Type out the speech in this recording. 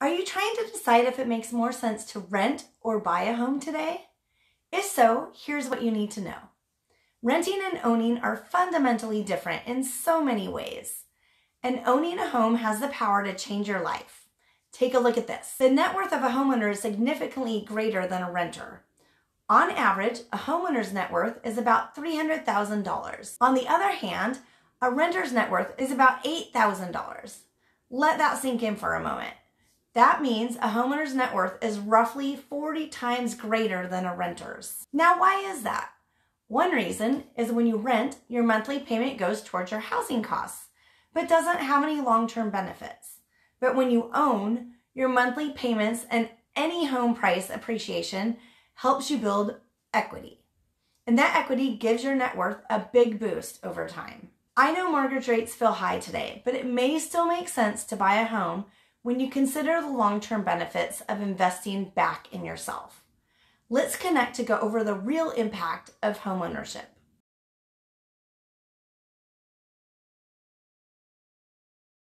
Are you trying to decide if it makes more sense to rent or buy a home today? If so, here's what you need to know. Renting and owning are fundamentally different in so many ways. And owning a home has the power to change your life. Take a look at this. The net worth of a homeowner is significantly greater than a renter. On average, a homeowner's net worth is about $300,000. On the other hand, a renter's net worth is about $8,000. Let that sink in for a moment. That means a homeowner's net worth is roughly 40 times greater than a renter's. Now, why is that? One reason is when you rent, your monthly payment goes towards your housing costs, but doesn't have any long term benefits. But when you own, your monthly payments and any home price appreciation helps you build equity. And that equity gives your net worth a big boost over time. I know mortgage rates feel high today, but it may still make sense to buy a home when you consider the long term benefits of investing back in yourself. Let's connect to go over the real impact of homeownership.